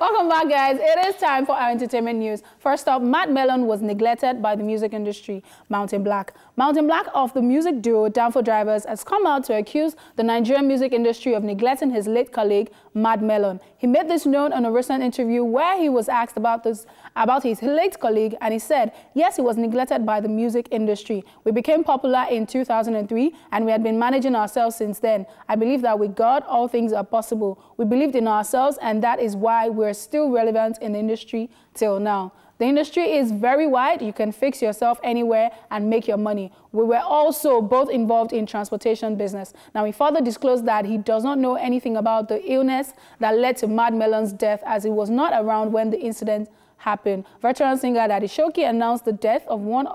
Welcome back, guys. It is time for our entertainment news. First up, Mad Melon was neglected by the music industry. Mountain Black. Mountain Black of the music duo Danfo Drivers has come out to accuse the Nigerian music industry of neglecting his late colleague, Mad Melon. He made this known in a recent interview where he was asked about this about his late colleague and he said, yes, he was neglected by the music industry. We became popular in 2003 and we had been managing ourselves since then. I believe that with God, all things are possible. We believed in ourselves and that is why we're still relevant in the industry till now. The industry is very wide. You can fix yourself anywhere and make your money. We were also both involved in transportation business. Now, he further disclosed that he does not know anything about the illness that led to Mad Melon's death as he was not around when the incident happened. Veteran singer Daddy Showkey announced the death of one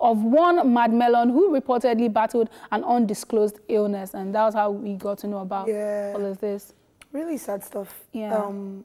of one Mad Melon who reportedly battled an undisclosed illness. And that was how we got to know about yeah. all of this. Really sad stuff. Yeah. Um,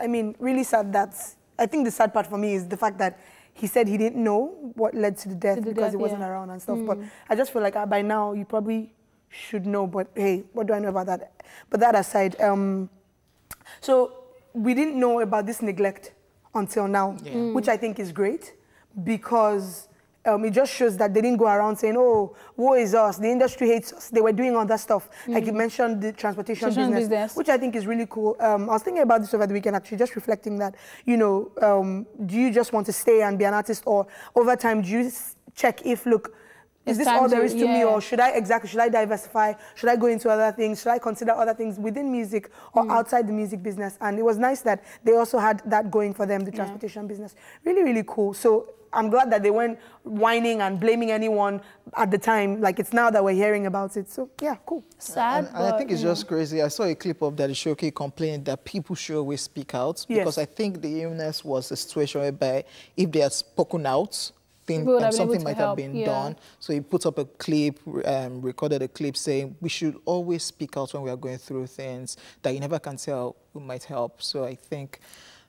I mean, really sad that I think the sad part for me is the fact that he said he didn't know what led to the death to the because death, he wasn't yeah. around and stuff. Mm. But I just feel like uh, by now you probably should know. But hey, what do I know about that? But that aside, um, so we didn't know about this neglect until now, yeah. mm. which I think is great because um, it just shows that they didn't go around saying, oh, woe is us, the industry hates us. They were doing other stuff. Mm. Like you mentioned the transportation business, business, which I think is really cool. Um, I was thinking about this over the weekend, actually, just reflecting that, you know, um, do you just want to stay and be an artist or over time, do you check if, look, is this all there is to yeah. me or should I exactly should I diversify should I go into other things should I consider other things within music or mm. outside the music business and it was nice that they also had that going for them the transportation yeah. business really really cool so I'm glad that they weren't whining and blaming anyone at the time. Like it's now that we're hearing about it. So yeah, cool. Sad. And, and I think it's just crazy. I saw a clip of Daddy Showkey complaining that people should always speak out because. I think the illness was a situation whereby if they had spoken out, think um, something might help. have been yeah. done. So he put up a clip, um, recorded a clip saying we should always speak out when we are going through things that you never can tell who might help. So I think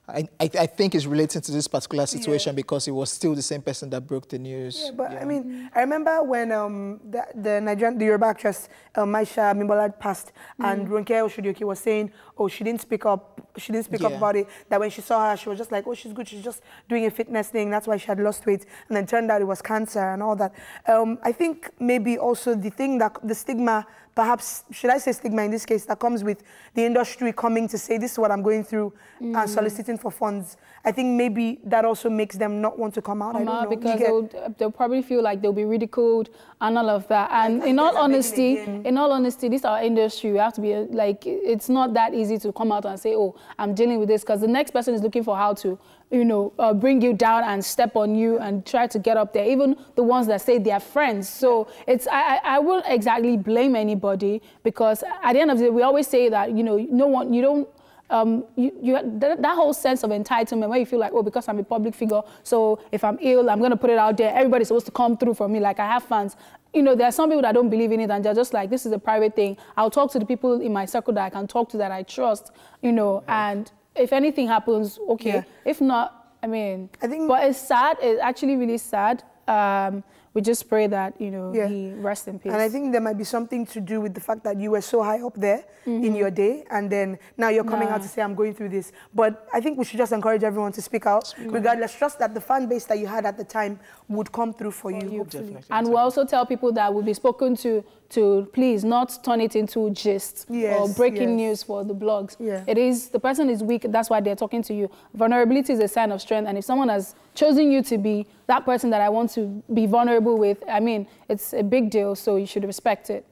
I, I, I, think it's relating to this particular situation yeah. because it was still the same person that broke the news. Yeah, but yeah. I mean, I remember when um, the, the Nigerian, the Yoruba actress um, Aisha Abimbola passed, mm. and Ronke Oshodi Oke was saying, oh, she didn't speak up, she didn't speak yeah. up about it. That when she saw her, she was just like, oh, she's good, she's just doing a fitness thing. That's why she had lost weight, and then turned out it was cancer and all that. Um, I think maybe also the thing that the stigma perhaps, should I say stigma in this case, that comes with the industry coming to say, this is what I'm going through mm. and soliciting for funds. I think maybe that also makes them not want to come out. Come out because they'll, they'll, probably feel like they'll be ridiculed and all of that. And in all honesty, in all honesty, this is our industry. We have to be like, it's not that easy to come out and say, oh, I'm dealing with this because the next person is looking for how to you know, uh, bring you down and step on you and try to get up there, even the ones that say they're friends. So it's, I, I won't exactly blame anybody because at the end of the day, we always say that, you know, no one, you don't, um, you, you that, that, whole sense of entitlement where you feel like, oh, because I'm a public figure, so if I'm ill, I'm going to put it out there. Everybody's supposed to come through for me. Like I have fans. You know, there are some people that don't believe in it and they're just like, this is a private thing. I'll talk to the people in my circle that I can talk to that I trust, you know, and if anything happens, okay. Yeah. If not, I mean, I think, but it's sad. It's actually really sad. Um, we just pray that you know yeah. he rest in peace. And I think there might be something to do with the fact that you were so high up there mm -hmm. in mm-hmm. your day, and then now you're coming nah. out to say I'm going through this. But I think we should just encourage everyone to speak out, speak regardless. Trust that the fan base that you had at the time would come through for, for you. you. And we also tell people that we'll be spoken to to please not turn it into gist yes, or breaking yes. news for the blogs. Yeah. It is the person is weak. That's why they're talking to you. Vulnerability is a sign of strength, and if someone has chosen you to be that person that I want to be vulnerable with, I mean, it's a big deal, so you should respect it.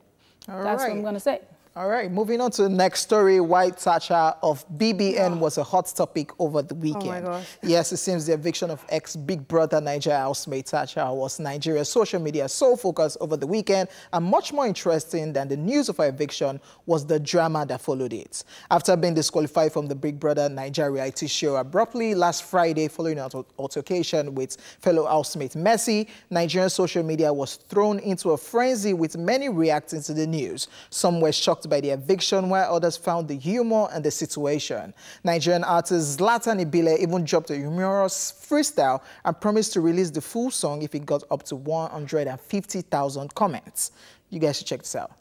All That's right. what I'm going to say. All right, moving on to the next story. White Tacha of BBN oh. was a hot topic over the weekend. Oh my gosh. Yes, it seems the eviction of ex-Big Brother Nigeria housemate Tacha was Nigeria's social media sole focus over the weekend, and much more interesting than the news of her eviction was the drama that followed it. After being disqualified from the Big Brother Nigeria IT show abruptly last Friday following an altercation with fellow housemate Mercy, Nigerian social media was thrown into a frenzy with many reacting to the news. Some were shocked by the eviction, while others found the humor and the situation. Nigerian artist Zlatan Ibile even dropped a humorous freestyle and promised to release the full song if it got up to 150,000 comments. You guys should check this out.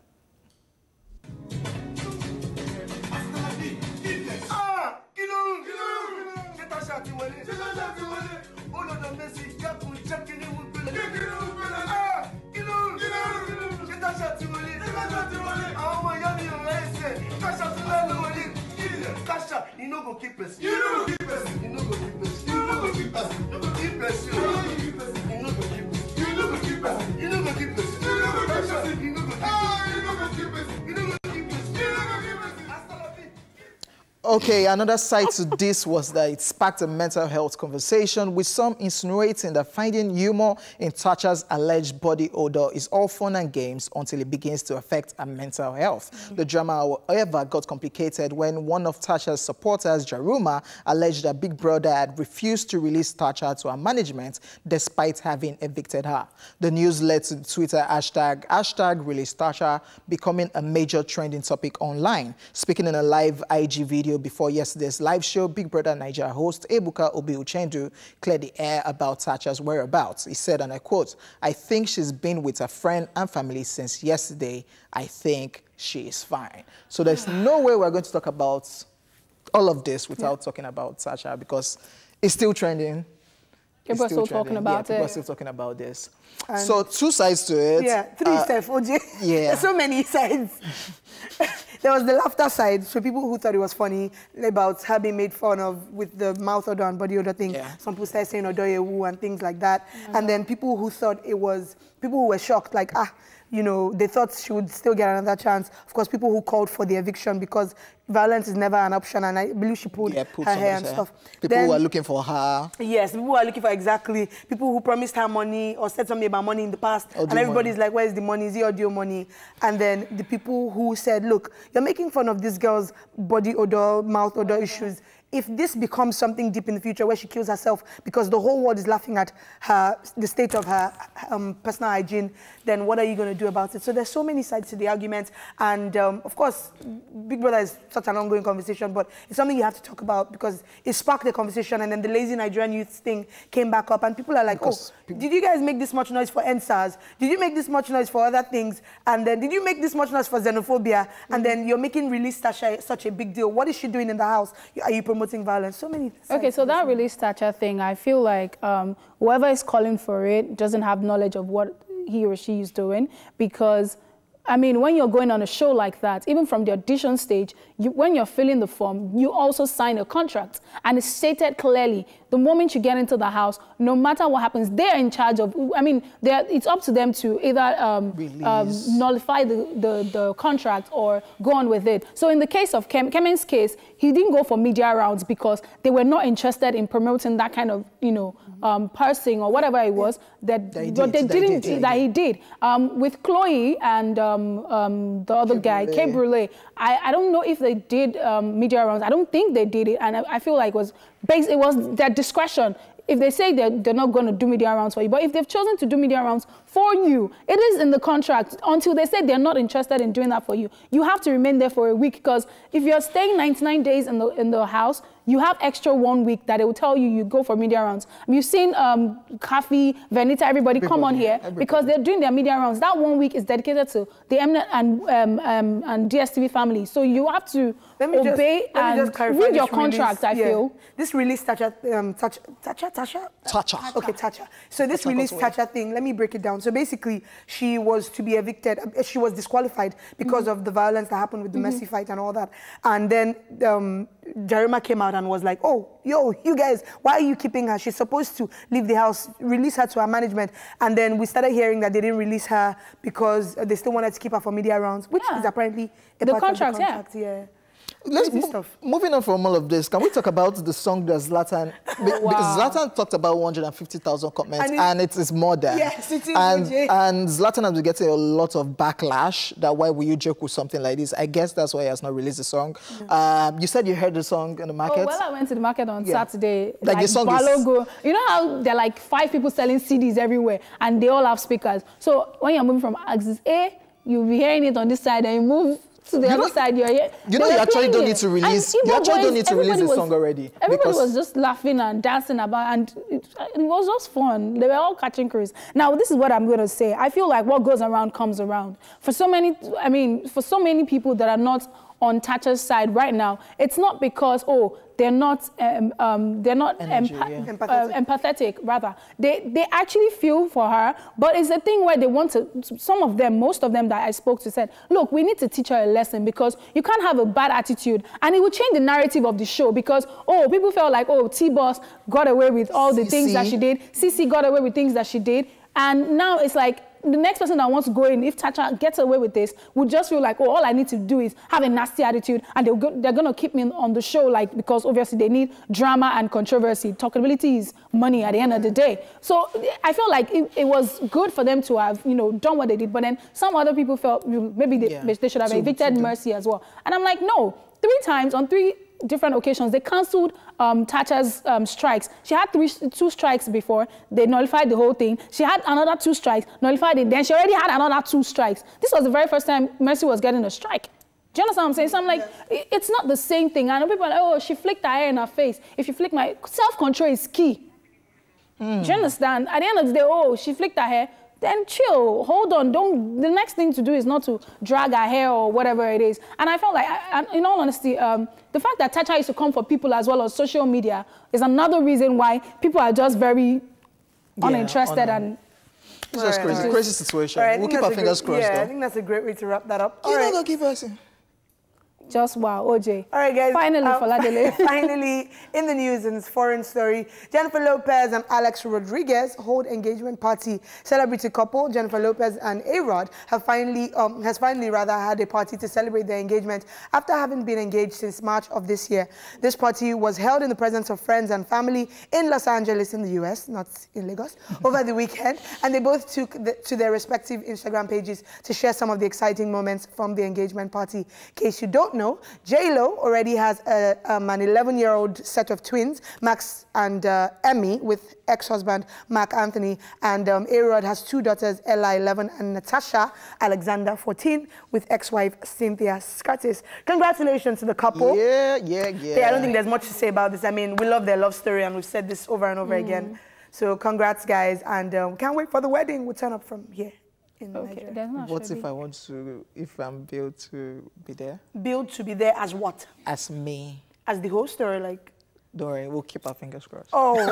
Ah, Tacha ti wọlé. Ṣé Tacha ti lọ́dọ̀ wọlé. Tacha, you no go keep person. You no go keep person. You no go keep person. You no go keep person. You no go keep person. You no go keep person. You no go keep person. You go keep person. You go keep person. You go keep person. You go keep person. Okay, another side to this was that it sparked a mental health conversation with some insinuating that finding humor in Tacha's alleged body odor is all fun and games until it begins to affect her mental health. Mm -hmm. The drama, however, got complicated when one of Tacha's supporters, Jaruma, alleged that Big Brother had refused to release Tacha to her management despite having evicted her. The news led to the Twitter hashtag, hashtag release Tacha becoming a major trending topic online. Speaking in a live IG video, before yesterday's live show, Big Brother Nigeria host Ebuka Obi Uchendu cleared the air about Tacha's whereabouts. He said, and I quote, I think she's been with her friend and family since yesterday. I think she is fine. So there's no way we're going to talk about all of this without yeah. talking about Tacha because it's still trending. People are still, still talking about yeah, it. People are still talking about this. And so two sides to it. Yeah, three uh, steps, OJ. Yeah. There's so many sides. there was the laughter side, so people who thought it was funny about her being made fun of with the mouth odor and body odor thing. Yeah. Some people started saying odoyewu and things like that. Mm -hmm. And then people who thought it was, people who were shocked, like, ah, you know, they thought she would still get another chance. Of course, people who called for the eviction because violence is never an option, and I believe she pulled yeah, her hair and stuff. People then, who are looking for her. Yes, people who are looking for exactly people who promised her money or said something about money in the past, audio and everybody's money. like, "Where's the money? Is the audio money?" And then the people who said, "Look, you're making fun of this girl's body odor, mouth odor issues if this becomes something deep in the future where she kills herself because the whole world is laughing at her, the state of her um, personal hygiene, then what are you going to do about it? So there's so many sides to the argument. And um, of course, Big Brother is such an ongoing conversation, but it's something you have to talk about because it sparked the conversation. And then the lazy Nigerian youth thing came back up. And people are like, because oh, did you guys make this much noise for EndSARS? Did you make this much noise for other things? And then did you make this much noise for xenophobia? Mm -hmm. And then you're making release Tacha such a big deal. What is she doing in the house? Are you promoting promoting violence. So many. things. Okay, so that release Tacha thing, I feel like um, whoever is calling for it doesn't have knowledge of what he or she is doing because I mean, when you're going on a show like that, even from the audition stage, you, when you're filling the form, you also sign a contract. And it's stated clearly, the moment you get into the house, no matter what happens, they're in charge of, I mean, it's up to them to either um, um, nullify the, the, the, contract or go on with it. So in the case of Kem, Kemen's case, he didn't go for media rounds because they were not interested in promoting that kind of, you know, um, parsing or whatever it was that, that but they didn't, did, that he did. Um, with Khloe and um, um, the other guy, K-Brule, I, I don't know if they did um, media rounds. I don't think they did it. And I, I feel like it was, based, it was their discretion if they say they're, they're not going to do media rounds for you, but if they've chosen to do media rounds for you, it is in the contract until they say they're not interested in doing that for you. You have to remain there for a week because if you're staying 99 days in the, in the house, you have extra one week that it will tell you you go for media rounds. You've seen um, Khafi, Venita, everybody, everybody come on here everybody. because they're doing their media rounds. That one week is dedicated to the Mnet and, um, um, and DSTV family. So you have to obey just, and read your contract, release, I yeah. feel. This release Tacha, um, Tacha, Tacha, Tacha? Tacha. Okay, Tacha. So this Tacha release Tacha thing, let me break it down. So basically, she was to be evicted. Uh, she was disqualified because mm -hmm. of the violence that happened with the mm -hmm. Mercy fight and all that. And then um, Jaruma came out and was like, oh, yo, you guys, why are you keeping her? She's supposed to leave the house, release her to her management. And then we started hearing that they didn't release her because they still wanted to keep her for media rounds, which yeah. is apparently a the part contract, of the contract. yeah. yeah. Let's move, moving on from all of this, can we talk about the song that Zlatan? wow. Because Zlatan talked about 150,000 comments, and, and, it is more than. Yes, it is. And, and Zlatan has been getting a lot of backlash. That why will you joke with something like this? I guess that's why he has not released the song. Um, you said you heard the song in the market. Oh, well, I went to the market on yeah. Saturday. Like, like song Balogo. Is... You know how there are like five people selling CDs everywhere, and they all have speakers. So when you're moving from axis A, you'll be hearing it on this side, and you move to the you other know, side, you're here. You know, you actually don't need to release. You actually don't need to release the song already. Everybody was just laughing and dancing about, and it, it, was just fun. They were all catching cruise. Now, this is what I'm going to say. I feel like what goes around comes around. For so many, I mean, for so many people that are not on Tacha's side right now, it's not because, oh, they're not um, um, they're not Energy, empa yeah. empathetic. Uh, empathetic. rather they they actually feel for her but it's a thing where they want to some of them most of them that i spoke to said look we need to teach her a lesson because you can't have a bad attitude and it will change the narrative of the show because oh people felt like oh t-boss got away with all the Cee-C. things that she did Cee-C got away with things that she did and now it's like the next person that wants to go in, if Tacha gets away with this, would just feel like, oh, all I need to do is have a nasty attitude, and go, they're going to keep me on the show, like because obviously they need drama and controversy. Talkability is money at the end of the day. So I feel like it, it was good for them to have, you know, done what they did. But then some other people felt maybe they, yeah. they should have so, evicted so Mercy as well. And I'm like, no, three times on three different occasions, they cancelled um, Tacha's um, strikes. She had three, two strikes before. They nullified the whole thing. She had another two strikes, nullified it. Then she already had another two strikes. This was the very first time Mercy was getting a strike. Do you understand what I'm saying? So I'm like, it's not the same thing. I know people are like, oh, she flicked her hair in her face. If you flick my... Self-control is key. Mm. Do you understand? At the end of the day, oh, she flicked her hair then chill, hold on. Don't. The next thing to do is not to drag her hair or whatever it is. And I felt like, I, in all honesty, um, the fact that Tacha used to come for people as well on social media is another reason why people are just very yeah, uninterested and. It's just right, crazy, right. crazy situation. Right, we'll keep our fingers great, crossed. Yeah, though. I think that's a great way to wrap that up. You're right. not gonna give us. Just wow, OJ. All right, guys. Finally, Foladele. finally, in the news and this foreign story, Jennifer Lopez and Alex Rodriguez hold engagement party. Celebrity couple Jennifer Lopez and A-Rod have finally um, has finally rather had a party to celebrate their engagement after having been engaged since March of this year. This party was held in the presence of friends and family in Los Angeles, in the U.S., not in Lagos, over the weekend, and they both took the, to their respective Instagram pages to share some of the exciting moments from the engagement party. In case you don't know, J-Lo already has a, um, an 11-year-old set of twins, Max and uh, Emme, with ex-husband Marc Anthony. And um, A-Rod has two daughters, Ella, 11, and Natasha Alexander, 14, with ex-wife Cynthia Scurtis. Congratulations to the couple. Yeah, yeah, yeah. yeah. I don't think there's much to say about this. I mean, we love their love story, and we've said this over and over mm. again. So congrats, guys, and um, can't wait for the wedding. We'll turn up from here in okay. Nigeria. What if I want to, if I'm billed to be there? Billed to be there as what? As me. As the host or like? Don't worry, we'll keep our fingers crossed. Oh,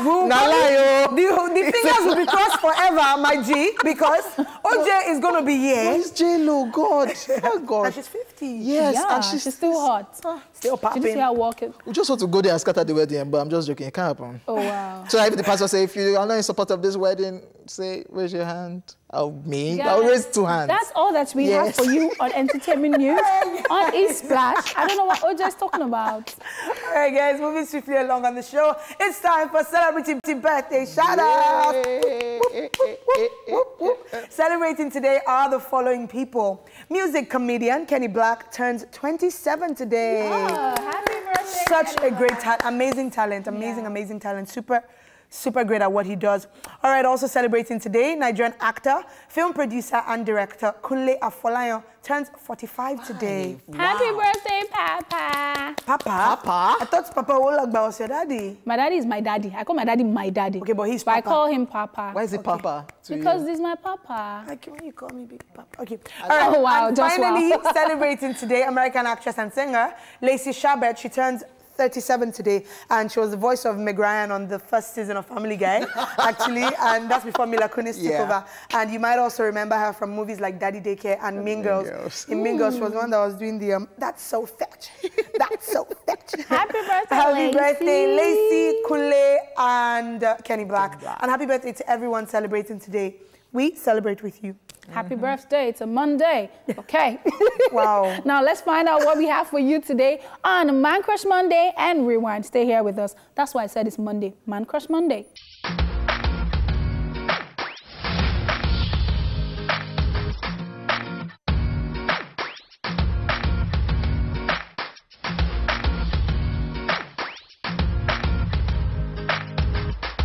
Nalayo. The, the fingers will be crossed forever, my G, because OJ is going to be here. Where's J-Lo? God. Oh, God. And she's 50. Yes, yeah, and she's, she's still hot. Ah, still popping. Did you see her walking? We just want to go there and scatter the wedding, but I'm just joking. It can't happen. Oh, wow. So if the pastor say, if you are not in support of this wedding, say, raise your hand. Oh, me? Yes. I'll raise two hands. That's all that we yes. have for you on Entertainment News on E-Splash. I don't know what OJ is talking about. All right, guys, moving swiftly along on the show. It's time for Celebrity Birthday Shout Out. Celebrating today are the following people. Music comedian Kenny Blaq turns 27 today. Oh, happy birthday. Such Kenny a great, ta amazing talent, amazing, yeah. amazing talent. Super super great at what he does. All right, also celebrating today, Nigerian actor, film producer, and director Kunle Afolayan turns 45 today. Wow. Happy birthday, Papa. Papa? Papa? I thought Papa Olagba was your daddy. My daddy is my daddy. I call my daddy my daddy. Okay, but he's Papa. I call him Papa. Why is it okay. Papa? because he's my Papa. Like when you call me Big Papa. Okay. All right. Oh, wow. And Just finally, wow. celebrating today, American actress and singer Lacey Chabert. She turns 37 today, and she was the voice of Meg Ryan on the first season of Family Guy, actually, and that's before Mila Kunis took yeah. over. And you might also remember her from movies like Daddy Daycare and Mean Girls. Girls. In Mean Girls, she was the one that was doing the, um, that's so fetch, that's so fetch. Happy birthday, Happy Lacey. birthday, Lacey, Kunle, and uh, Kenny Blaq. Black. And happy birthday to everyone celebrating today. We celebrate with you. Happy mm -hmm. birthday. It's a Monday. Okay. wow. now let's find out what we have for you today on Man Crush Monday and Rewind. Stay here with us. That's why I said it's Monday. Man Crush Monday.